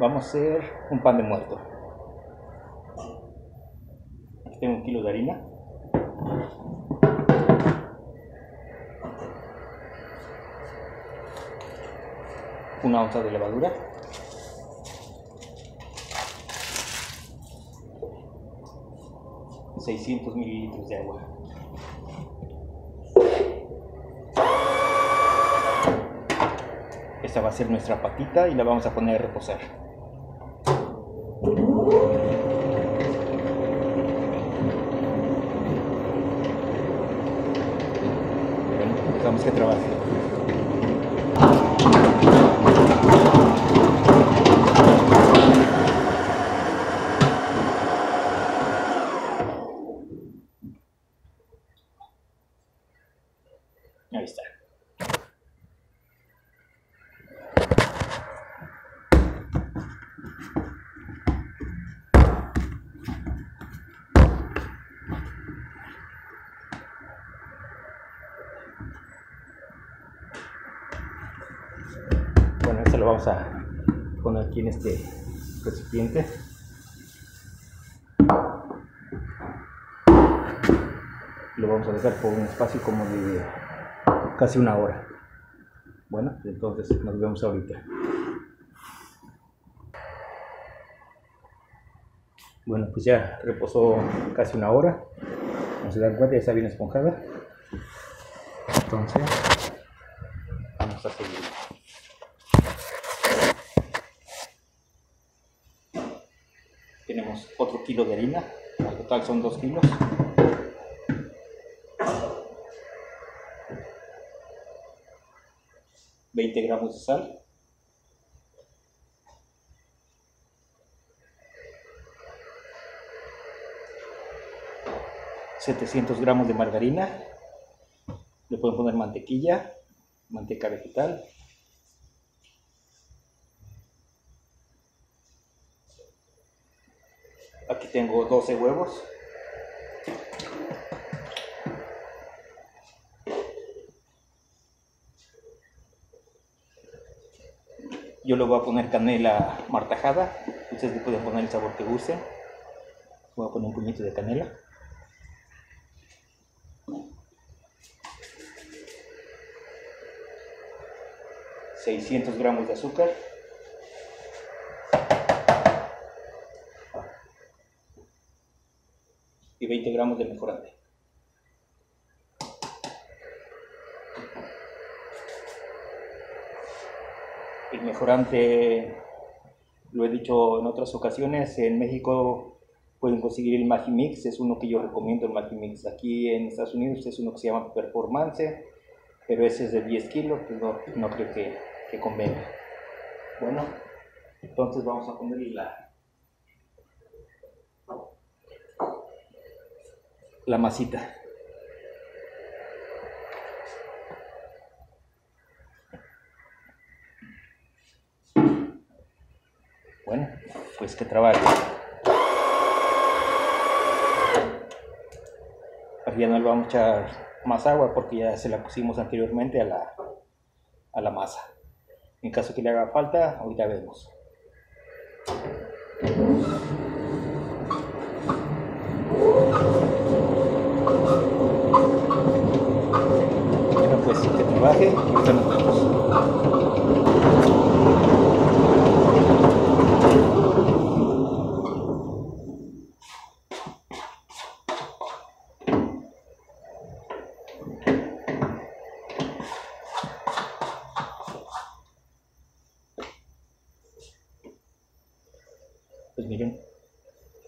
Vamos a hacer un pan de muerto. Aquí tengo un kilo de harina. Una onza de levadura. Seiscientos mililitros de agua. Esta va a ser nuestra patita y la vamos a poner a reposar. Bueno, dejamos que trabaje. Ahí está. Bueno, esto lo vamos a poner aquí en este recipiente. Lo vamos a dejar por un espacio como de casi una hora. Bueno, entonces nos vemos ahorita. Bueno, pues ya reposó casi una hora. Como se dan cuenta, ya está bien esponjada. Entonces, vamos a seguir. Tenemos otro kilo de harina. En total son dos kilos. Veinte gramos de sal. Setecientos gramos de margarina. Le pueden poner mantequilla, manteca vegetal. Tengo 12 huevos. Yo le voy a poner canela martajada. Ustedes le pueden poner el sabor que gusten. Voy a poner un puñito de canela. Seiscientos gramos de azúcar. 20 gramos de mejorante. El mejorante, lo he dicho en otras ocasiones, en México pueden conseguir el Magimix, es uno que yo recomiendo el Magimix. Aquí en Estados Unidos es uno que se llama Performance, pero ese es de 10 kilos, pues no, no creo que, que convenga. Bueno, entonces vamos a ponerle la, la masita. Bueno, pues que trabaje. Aquí ya no le vamos a echar más agua porque ya se la pusimos anteriormente a la, a la masa. En caso que le haga falta, ahorita vemos. Bueno, trabaje y. Pues miren,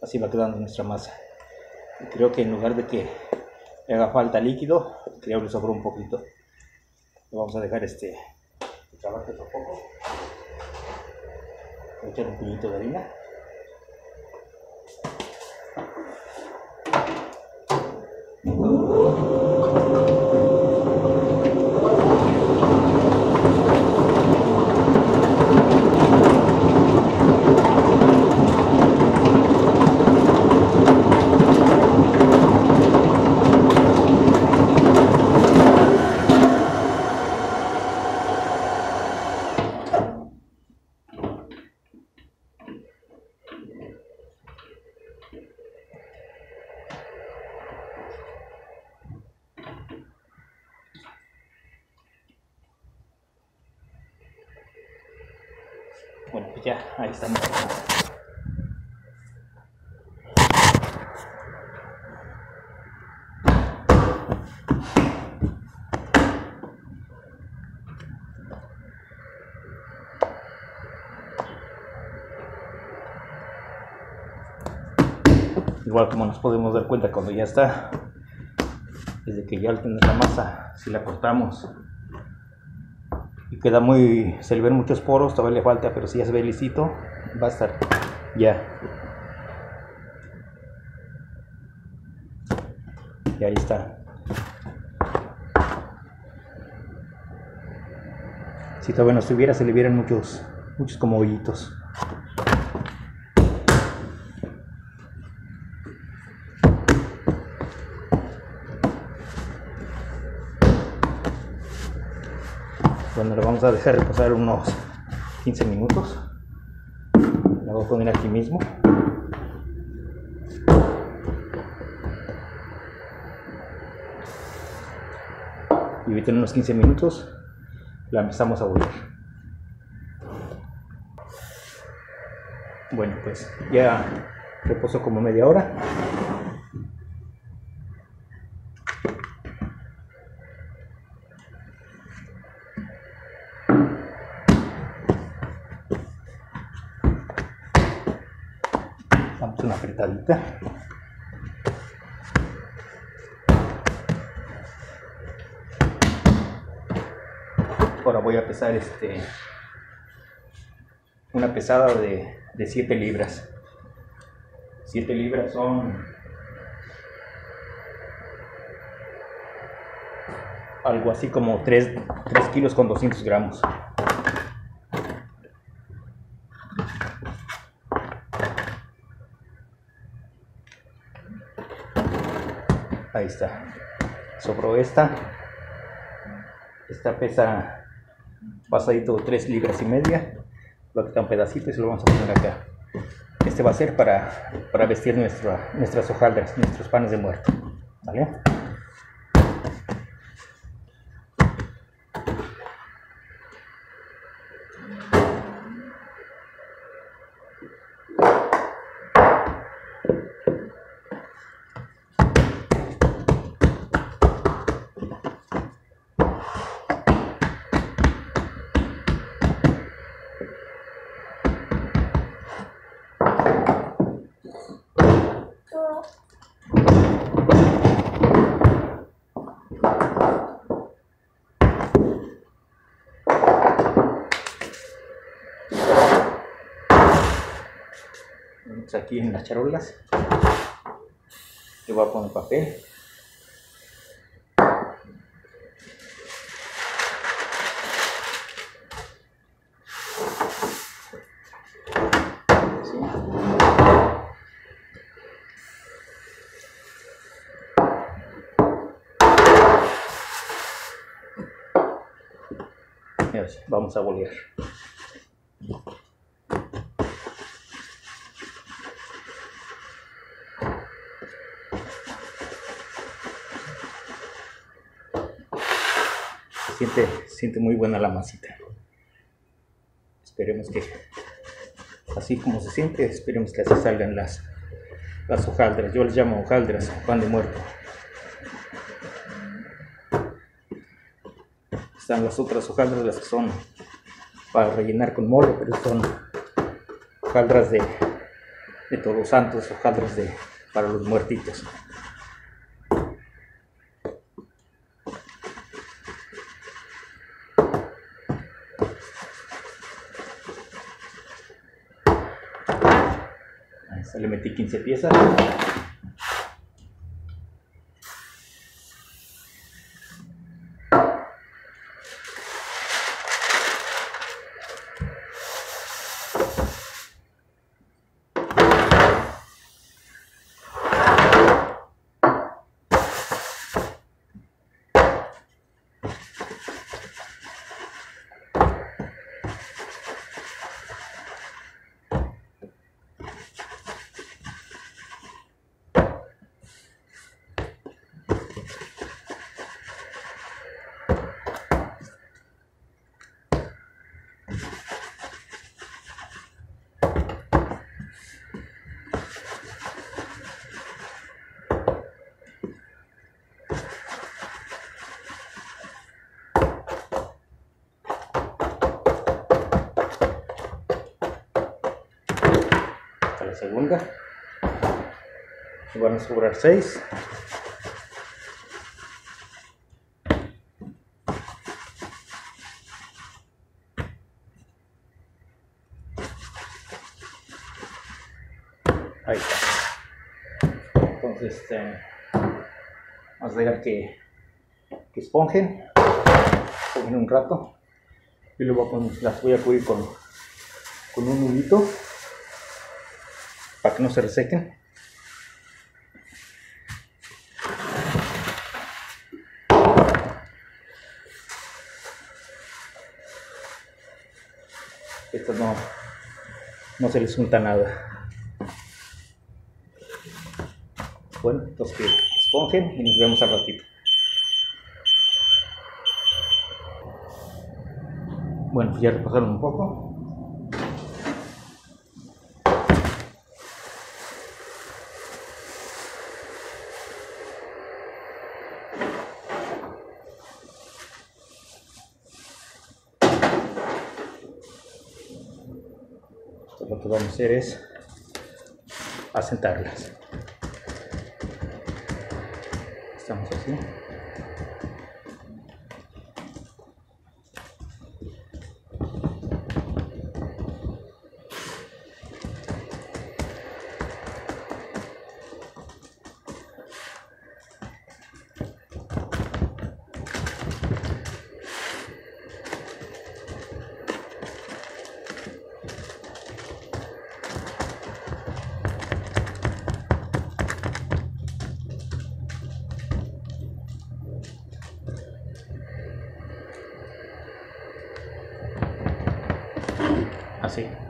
así va quedando nuestra masa. Creo que en lugar de que haga falta líquido, creo que sobró un poquito. Vamos a dejar este que trabaje otro poco. Voy a echar un puñito de harina. Ya, ahí estamos. Igual como nos podemos dar cuenta cuando ya está, desde que ya tenemos la masa, si la cortamos queda muy, se le ven muchos poros, todavía le falta, pero si ya se ve lisito, va a estar ya. Y ahí está. Si todavía no estuviera, se le vieran muchos, muchos como hoyitos. Bueno, lo vamos a dejar reposar unos 15 minutos. La voy a poner aquí mismo. Y ahorita en unos 15 minutos la empezamos a volver. Bueno, pues ya reposó como media hora. Este una pesada de, de 7 libras. 7 libras son algo así como 3, 3 kilos con 200 gramos. Ahí está. Sobró esta. Esta pesa pasadito 3 libras y media. Lo quita un pedacito y se lo vamos a poner acá. Este va a ser para, para vestir nuestra, nuestras hojaldras, nuestros panes de muerto. ¿Vale? Aquí en las charolas. Le voy a poner papel. Vamos a bolear siente, siente muy buena la masita. Esperemos que así como se siente, esperemos que así salgan las, las hojaldras. Yo les llamo hojaldras, pan de muerto. Están las otras hojaldras, las que son para rellenar con mole, pero son hojaldras de, de todos santos, hojaldras de, para los muertitos. Terça. 15 piezas. segunda. Van a sobrar 6. Ahí está. Entonces, este, vamos a dejar que, que esponjen, esponjen un rato. Y luego las voy a cubrir con, con un nudito para que no se resequen. Esto no, no se les junta nada. Bueno, entonces que esponjen y nos vemos al ratito. Bueno, pues ya repasaron un poco. Hacer es asentarlas. Estamos así. Así.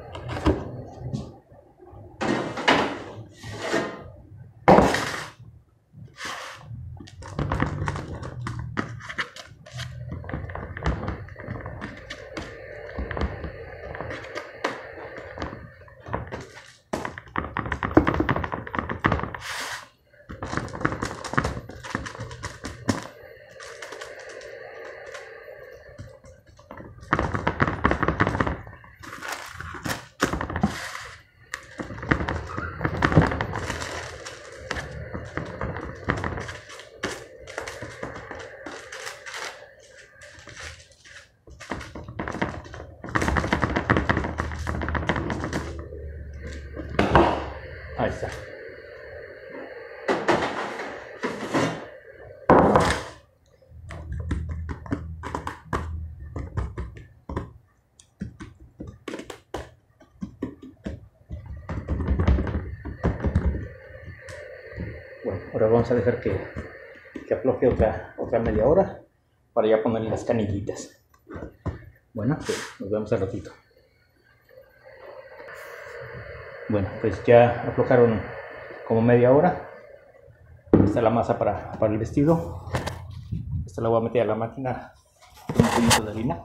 Ahí está. Vamos a dejar que, que afloje otra, otra media hora para ya ponerle las canillitas. Bueno, pues nos vemos al ratito. Bueno, pues ya aflojaron como media hora. Esta es la masa para, para el vestido. Esta la voy a meter a la máquina con un puñito de harina.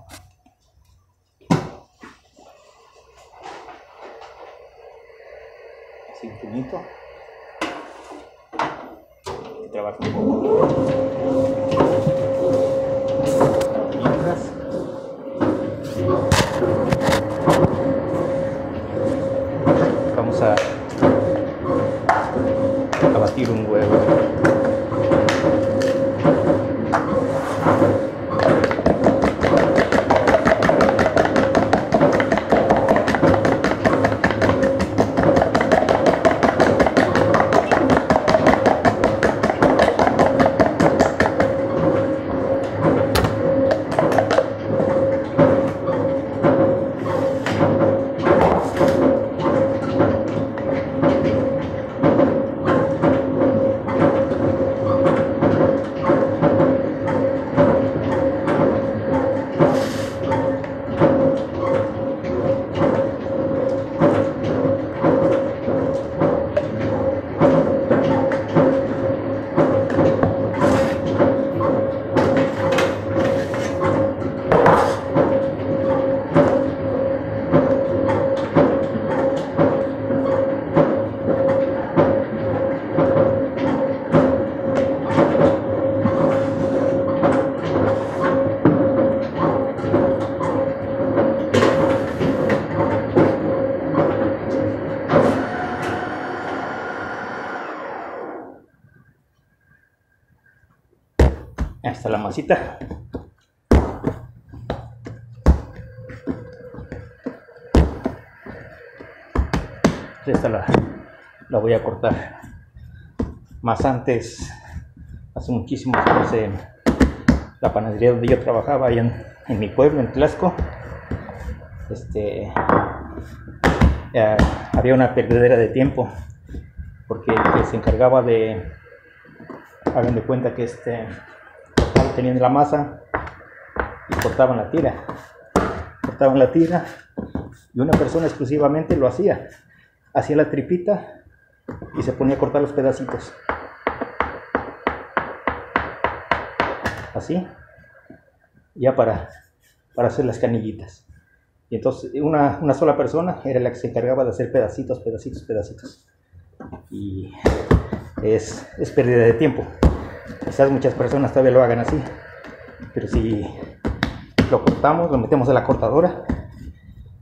Así un puñito. Trabajo. Vamos a, a batir un huevo. Masita. Esta la, la voy a cortar. Más antes, hace muchísimos años la panadería donde yo trabajaba, allá en, mi pueblo, en Tlaxco, este, había una perdedera de tiempo porque el que se encargaba de, hagan de cuenta que este, tenían la masa y cortaban la tira, cortaban la tira y una persona exclusivamente lo hacía, hacía la tripita y se ponía a cortar los pedacitos. Así, ya para, para hacer las canillitas. Y entonces una, una, sola persona era la que se encargaba de hacer pedacitos, pedacitos, pedacitos. Y es, es pérdida de tiempo. Quizás muchas personas todavía lo hagan así, pero si lo cortamos, lo metemos en la cortadora,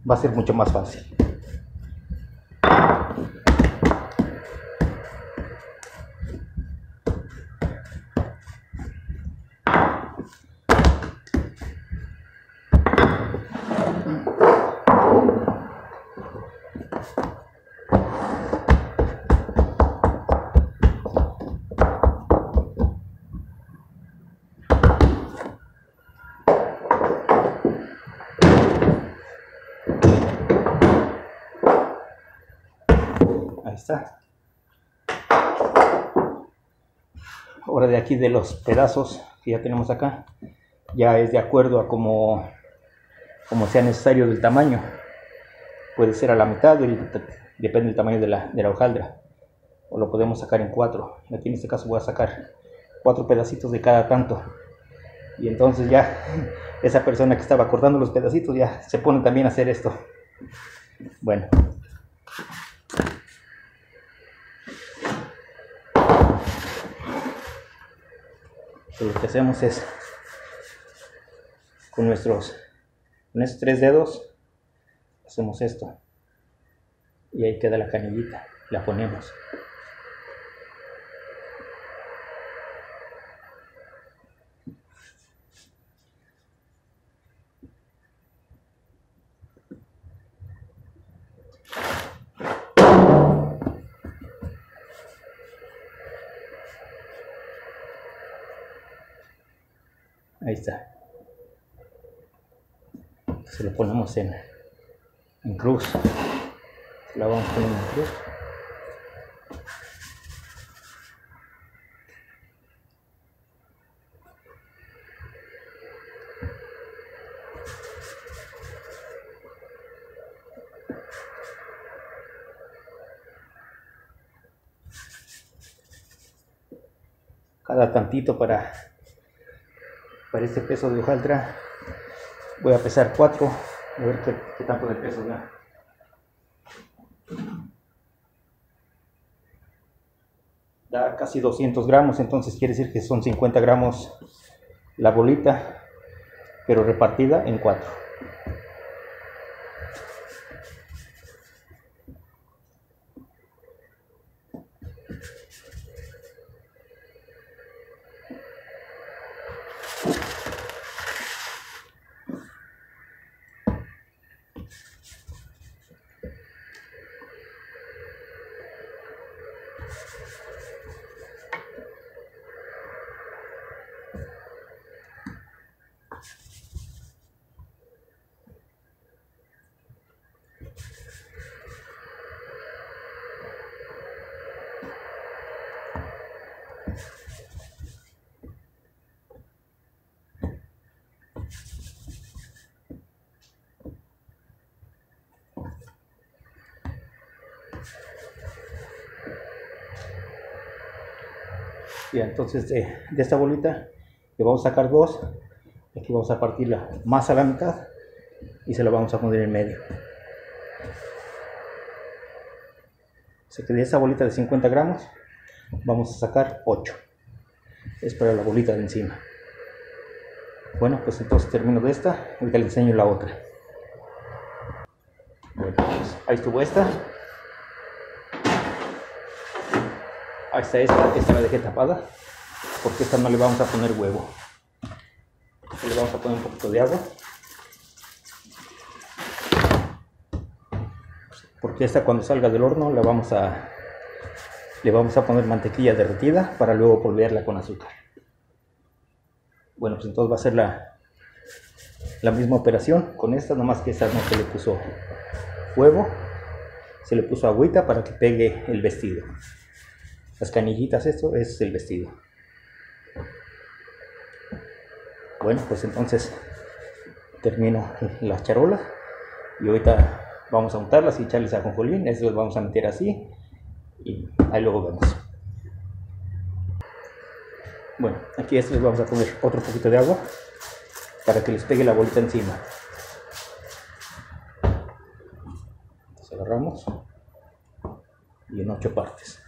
va a ser mucho más fácil. De los pedazos que ya tenemos acá, ya es de acuerdo a como, como sea necesario del tamaño. Puede ser a la mitad, depende del tamaño de la, de la hojaldra. O lo podemos sacar en cuatro. Aquí en este caso voy a sacar cuatro pedacitos de cada tanto. Y entonces ya esa persona que estaba cortando los pedacitos ya se pone también a hacer esto. Bueno, lo que hacemos es con nuestros con tres dedos hacemos esto. Y ahí queda la canillita la ponemos Ahí está. Se lo ponemos en, en cruz. La vamos a poner en cruz. cada tantito para para este peso de hojaldra. Voy a pesar 4 a ver qué, tanto de peso da. Da casi 200 gramos entonces quiere decir que son 50 gramos la bolita pero repartida en 4 Ya, entonces de, esta bolita le vamos a sacar dos. Aquí vamos a partirla más a la mitad y se la vamos a poner en medio. Se que de esta bolita de 50 gramos vamos a sacar 8. Es para la bolita de encima. Bueno, pues entonces termino de esta. Ahorita le enseño la otra. Bueno, pues ahí estuvo esta. Está esta, esta la dejé tapada, porque esta no le vamos a poner huevo. le vamos a poner un poquito de agua. Porque esta cuando salga del horno la vamos a le vamos a poner mantequilla derretida para luego volverla con azúcar. Bueno, pues entonces va a ser la, la misma operación con esta, nomás que esta no se le puso fuego, se le puso agüita para que pegue el vestido. Las canillitas, esto es el vestido. Bueno, pues entonces termino la charola y ahorita vamos a untarlas y echarles a conjolín, eso lo vamos a meter así y ahí luego vemos. Bueno, aquí a les vamos a poner otro poquito de agua para que les pegue la bolita encima. Entonces agarramos y en ocho partes.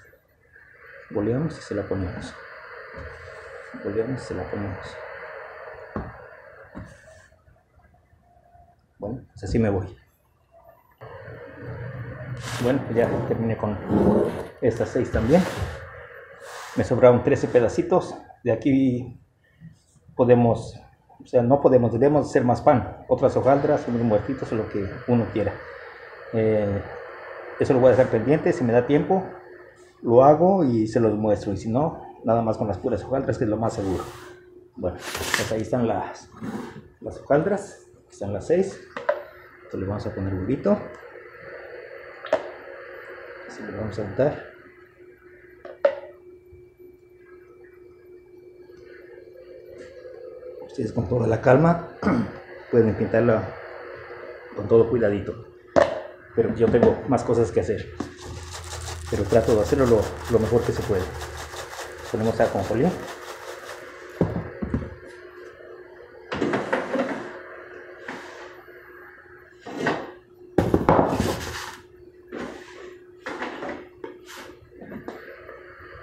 Boleamos y se la ponemos. Boleamos y se la ponemos. Bueno, pues así me voy. Bueno, pues ya terminé con estas seis también. Me sobraron 13 pedacitos. De aquí podemos, o sea, no podemos, debemos hacer más pan. Otras hojaldras, unos muertitos o lo que uno quiera. Eh, eso lo voy a dejar pendiente. Si me da tiempo, lo hago y se los muestro. Y si no, nada más con las puras hojaldras, que es lo más seguro. Bueno, pues ahí están las, las hojaldras. Están las seis. Entonces le vamos a poner huevito le vamos a untar. Ustedes con toda la calma pueden pintarla con todo cuidadito. Pero yo tengo más cosas que hacer. Pero trato de hacerlo lo, mejor que se puede. Ponemos a conjolín.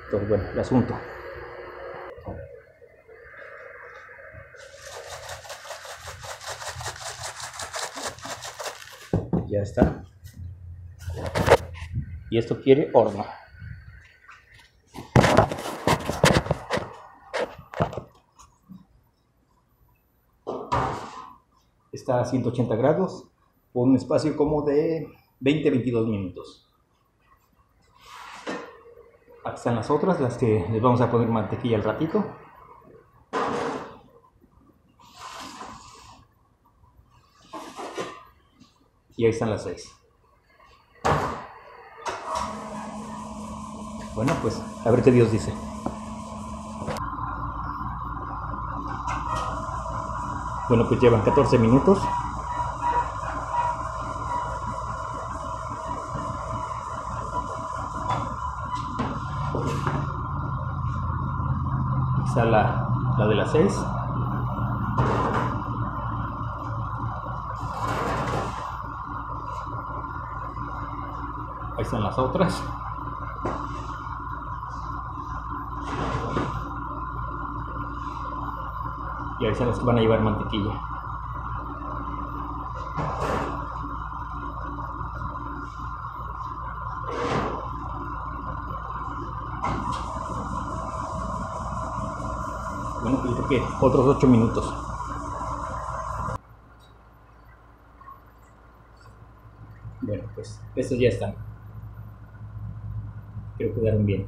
Entonces, bueno, el asunto. Ya está. Y esto quiere horno. Está a 180 grados por un espacio como de 20-22 minutos están las otras, las que les vamos a poner mantequilla al ratito. Y ahí están las seis. Bueno, pues a ver qué Dios dice. Bueno, pues llevan 14 minutos. está la, la de las 6. Ahí están las otras. Están las que van a llevar mantequilla. Bueno, pues que otros 8 minutos. Bueno, pues estos ya están. Creo que quedaron bien.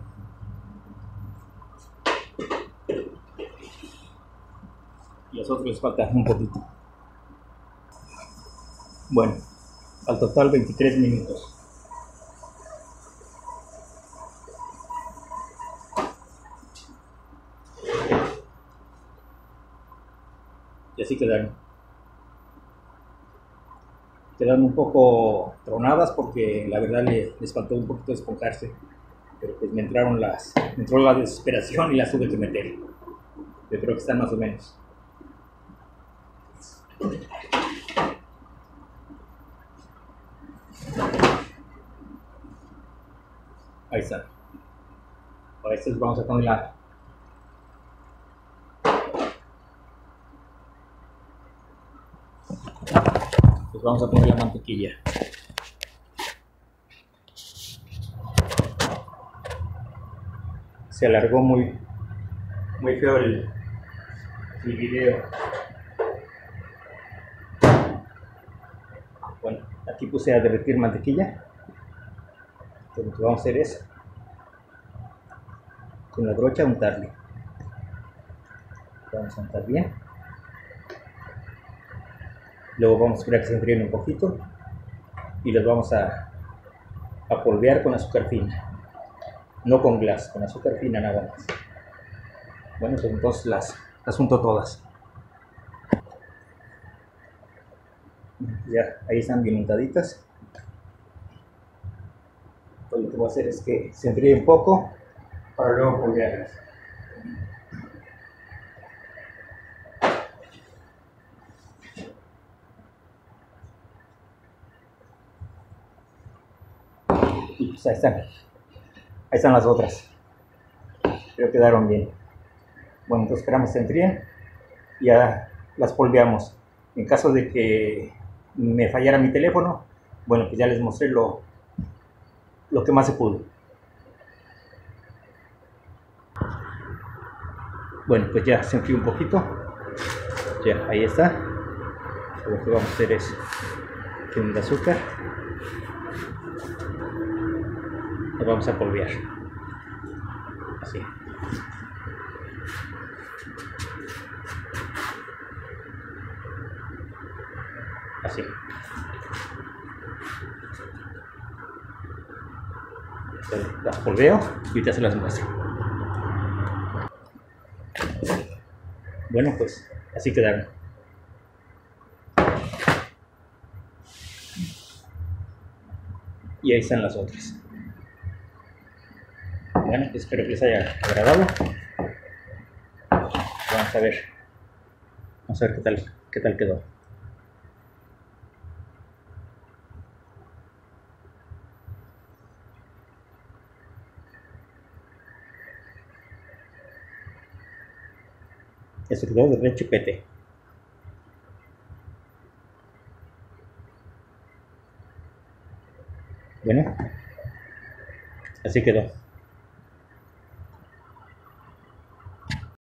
Los otros les falta un poquito. Bueno, al total 23 minutos. y así quedaron. Quedaron un poco tronadas porque la verdad les faltó un poquito esponjarse, pero pues me entraron las, me entró la desesperación y las tuve que meter. Yo creo que están más o menos. Ahí está. Ahora estas vamos a poner la, pues vamos a poner la mantequilla. Se alargó muy, muy feo el, el video. Aquí puse a derretir mantequilla. Lo que vamos a hacer es con la brocha untarle. Vamos a untar bien. Luego vamos a esperar que se enfríen un poquito y los vamos a, a polvear con azúcar fina. No con glass, con azúcar fina nada más. Bueno, pues entonces las, las unto todas. Ya, ahí están bien untaditas. Lo que voy a hacer es que se enfríe un poco para luego polvearlas. Y pues ahí están. Ahí están las otras. Pero quedaron bien. Bueno, entonces esperamos que se enfríen y ya las polveamos. En caso de que me fallara mi teléfono, bueno, pues ya les mostré lo, lo que más se pudo. Bueno, pues ya se enfrió un poquito. Ya, ahí está. Lo que vamos a hacer es un azúcar. Lo vamos a polvear. Así. Así. Las polveo y ahorita se las muestro. Bueno, pues así quedaron. Y ahí están las otras. Bueno, espero que les haya agradado. Vamos a ver. Vamos a ver qué tal, qué tal quedó. Quedó de re chupete. Bueno, así quedó.